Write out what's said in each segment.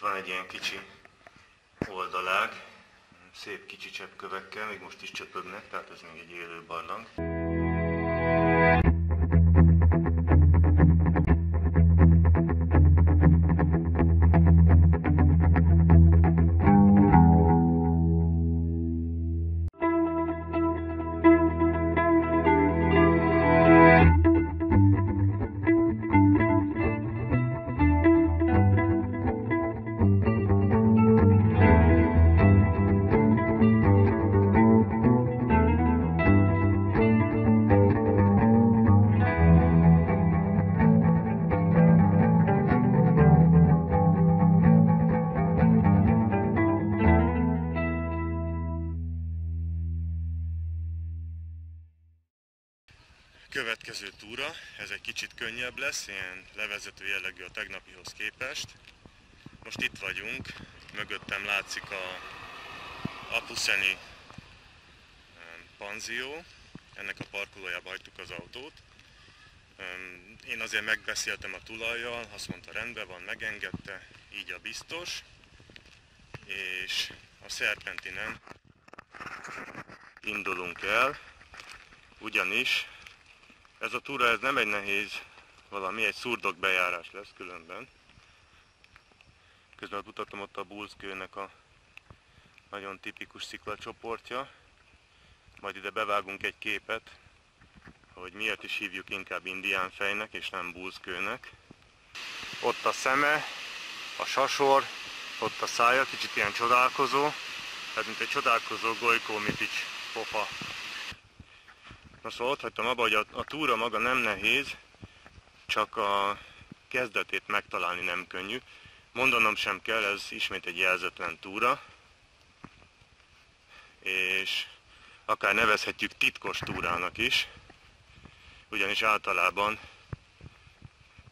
Itt van egy ilyen kicsi oldalág, szép kicsi cseppkövekkel, még most is csöpögnek, tehát ez még egy élő barlang. Következő túra, ez egy kicsit könnyebb lesz, ilyen levezető jellegű a tegnapihoz képest. Most itt vagyunk, mögöttem látszik a Apuszeni panzió, ennek a parkolójába hagytuk az autót. Én azért megbeszéltem a tulajjal, azt mondta rendben van, megengedte, így a biztos. És a Szerpentinen indulunk el, ugyanis ez a túra ez nem egy nehéz valami, egy szurdok bejárás lesz különben. Közben mutattam ott a Bulszkőnek a nagyon tipikus sziklacsoportja. Majd ide bevágunk egy képet, hogy miért is hívjuk inkább indián fejnek és nem Bulszkőnek. Ott a szeme, a sasor, ott a szája, kicsit ilyen csodálkozó, tehát mint egy csodálkozó Gojkó Mitics pofa Na szóval ott hagytam abba, hogy a, a túra maga nem nehéz, csak a kezdetét megtalálni nem könnyű. Mondanom sem kell, ez ismét egy jelzetlen túra, és akár nevezhetjük titkos túrának is, ugyanis általában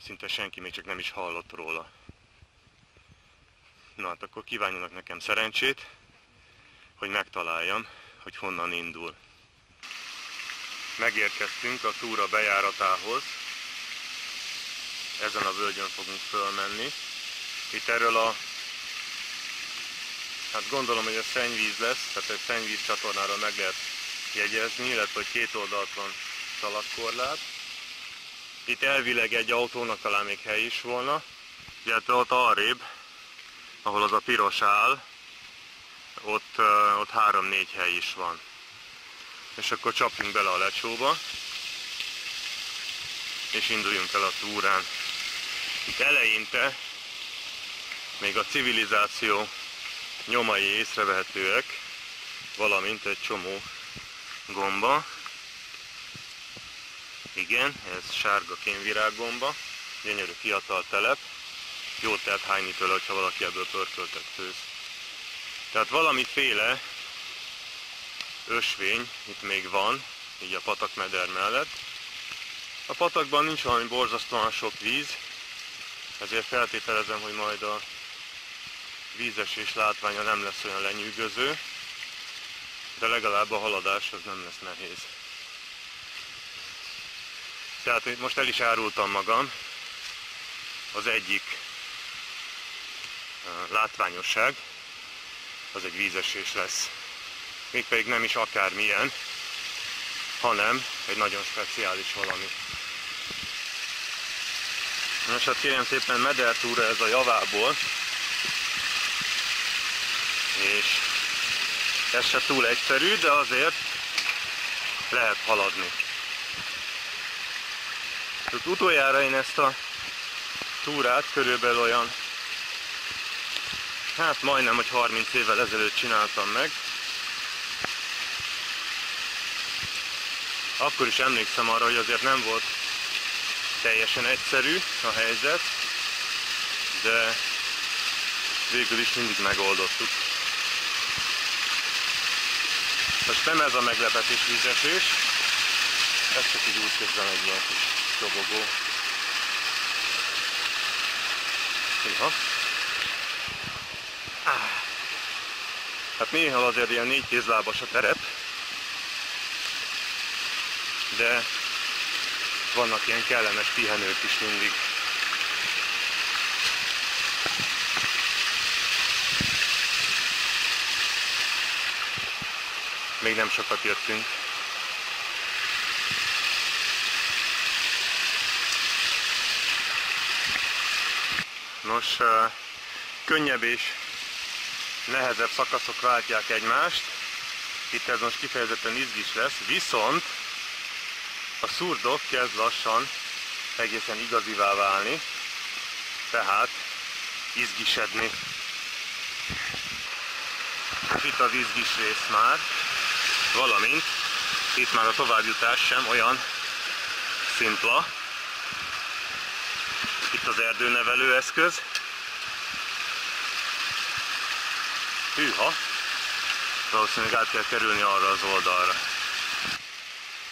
szinte senki még csak nem is hallott róla. Na hát akkor kívánjanak nekem szerencsét, hogy megtaláljam, hogy honnan indul megérkeztünk a túra bejáratához. Ezen a völgyön fogunk fölmenni. Itt erről a Hát gondolom, hogy a szennyvíz lesz, tehát egy szennyvíz csatornára meg lehet jegyezni, illetve hogy két oldalt van szalagkorlát. Itt elvileg egy autónak talán még hely is volna, illetve ott arrébb, ahol az a piros áll, ott, ott három-négy hely is van és akkor csapjunk bele a lecsóba, és induljunk el a túrán. Itt eleinte még a civilizáció nyomai észrevehetőek, valamint egy csomó gomba. Igen, ez sárga kénvirággomba, gyönyörű fiatal telep. Jó tehet hányni tőle, hogyha valaki ebből pörköltet főz. Tehát valamiféle ösvény itt még van, így a patakmeder mellett. A patakban nincs valami borzasztóan sok víz, ezért feltételezem, hogy majd a vízesés látványa nem lesz olyan lenyűgöző, de legalább a haladás az nem lesz nehéz. Tehát most el is árultam magam, az egyik látványosság, az egy vízesés lesz mégpedig nem is akármilyen, hanem egy nagyon speciális valami. Nos, hát kérem szépen medertúra ez a javából, és ez se túl egyszerű, de azért lehet haladni. Tehát utoljára én ezt a túrát körülbelül olyan, hát majdnem, hogy 30 évvel ezelőtt csináltam meg, Akkor is emlékszem arra, hogy azért nem volt teljesen egyszerű a helyzet, de végül is mindig megoldottuk. Most nem ez a meglepetés vízesés, ez csak így közben egy ilyen kis dobogó. Ja. Hát néha azért ilyen négy kézlábas a terep, de vannak ilyen kellemes pihenők is mindig. Még nem sokat jöttünk. Nos, könnyebb és nehezebb szakaszok váltják egymást. Itt ez most kifejezetten izgis lesz, viszont a szurdok kezd lassan egészen igazivá válni, tehát izgisedni. És itt az izgis rész már, valamint itt már a továbbjutás sem olyan szimpla. Itt az erdőnevelő eszköz. Hűha! Valószínűleg át kell kerülni arra az oldalra.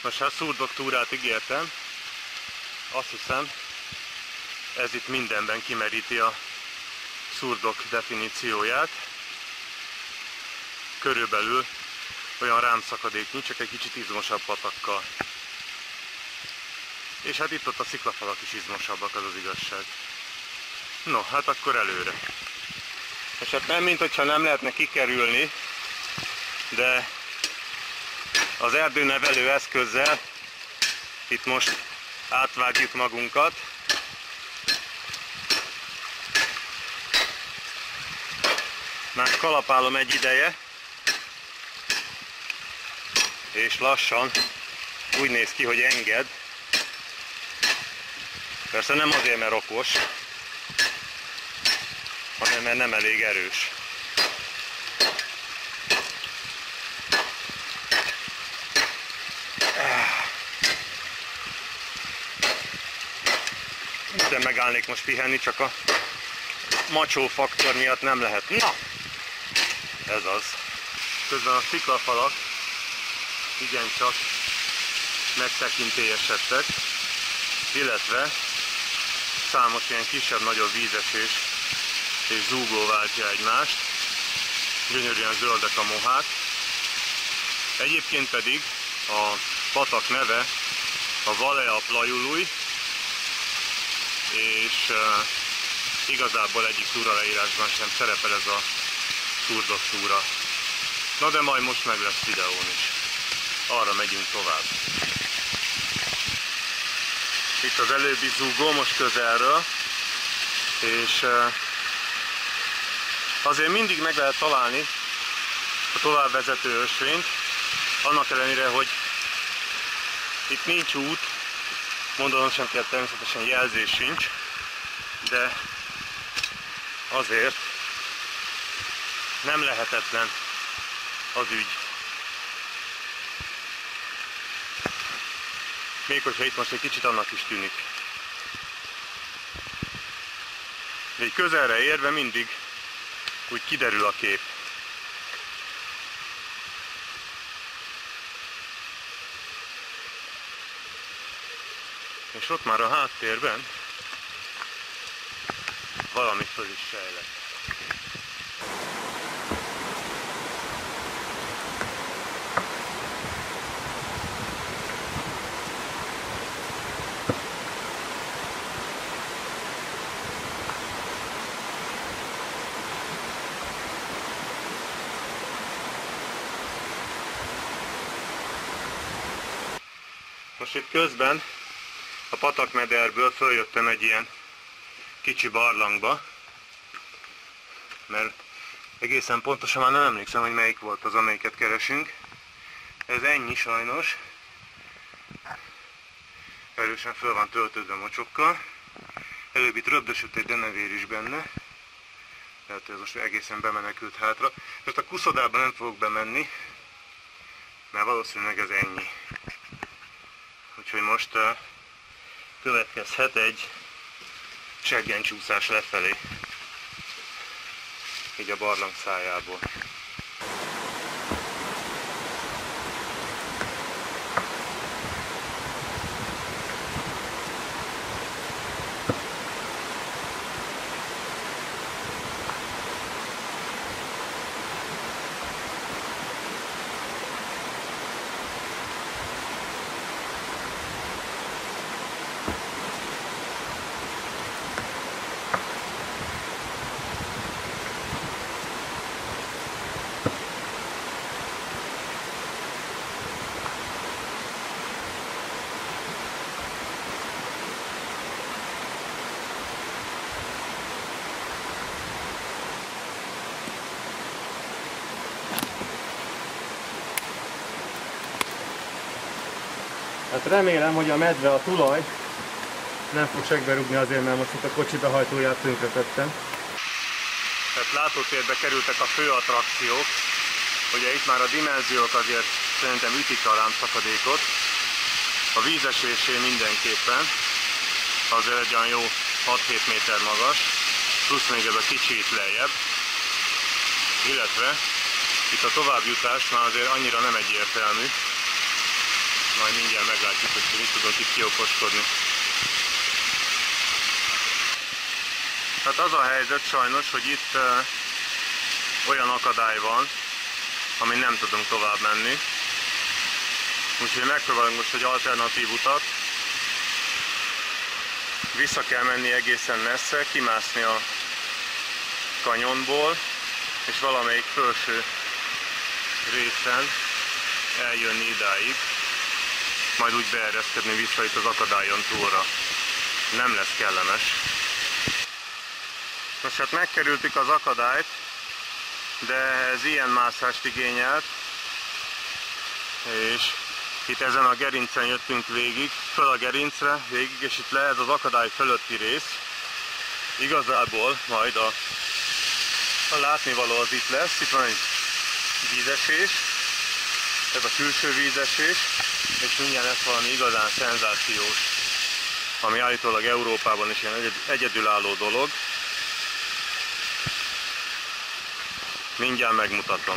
Most hát szurdok túrát ígértem, azt hiszem ez itt mindenben kimeríti a szurdok definícióját. Körülbelül olyan rámszakadéknyi, csak egy kicsit izmosabb patakkal. És hát itt ott a sziklafalak is izmosabbak, az az igazság. No, hát akkor előre. És hát nem, mint hogyha nem lehetne kikerülni, de az erdőnevelő eszközzel itt most átvágjuk magunkat. Már kalapálom egy ideje, és lassan úgy néz ki, hogy enged. Persze nem azért, mert okos, hanem mert nem elég erős. De megállnék most pihenni, csak a macsó faktor miatt nem lehet. Na! Ez az. Közben a sziklafalak igencsak megtekintélyesedtek, illetve számos ilyen kisebb-nagyobb vízesés és zúgó váltja egymást. Gyönyörűen zöldek a mohák. Egyébként pedig a patak neve a Valea Plajului, és igazából egyik túraleírásban sem szerepel ez a szurdok túra. Na de majd most meg lesz videón is. Arra megyünk tovább. Itt az előbbi zúgó most közelről, és azért mindig meg lehet találni a továbbvezető ösvényt, annak ellenére, hogy itt nincs út, mondanom sem kell természetesen jelzés sincs, de azért nem lehetetlen az ügy. Még hogyha itt most egy kicsit annak is tűnik. De egy közelre érve mindig úgy kiderül a kép. És ott már a háttérben valami föl is sejlett. Most itt közben a patakmederből följöttem egy ilyen kicsi barlangba, mert egészen pontosan már nem emlékszem, hogy melyik volt az, amelyiket keresünk. Ez ennyi sajnos. Erősen föl van töltődve mocsokkal. Előbb itt röbdösött egy denevér is benne. Tehát ez most egészen bemenekült hátra. Most a kuszodába nem fogok bemenni, mert valószínűleg ez ennyi. Úgyhogy most uh, következhet egy seggencsúszás lefelé, így a barlang szájából. Hát remélem, hogy a medve a tulaj nem fog segbe rúgni azért, mert most itt a kocsi behajtóját tönkretettem. Tehát látótérbe kerültek a fő attrakciók. Ugye itt már a dimenziók azért szerintem ütik a lámszakadékot. A vízesésé mindenképpen. Az egy olyan jó 6-7 méter magas. Plusz még ez a kicsi itt lejjebb. Illetve itt a továbbjutás már azért annyira nem egyértelmű. Majd mindjárt meglátjuk, hogy mit tudunk itt kiokoskodni. Hát az a helyzet sajnos, hogy itt uh, olyan akadály van, ami nem tudunk tovább menni. Úgyhogy megpróbálunk most egy alternatív utat. Vissza kell menni egészen messze, kimászni a kanyonból, és valamelyik felső részen eljönni idáig, majd úgy beereszkedni vissza itt az akadályon túlra. Nem lesz kellemes. Most hát megkerültük az akadályt, de ez ilyen mászást igényelt, és itt ezen a gerincen jöttünk végig, föl a gerincre végig, és itt lehet az akadály fölötti rész. Igazából majd a, a látnivaló az itt lesz, itt van egy vízesés, ez a külső vízesés, és mindjárt lesz valami igazán szenzációs, ami állítólag Európában is ilyen egyedülálló dolog. Mindjárt megmutatom.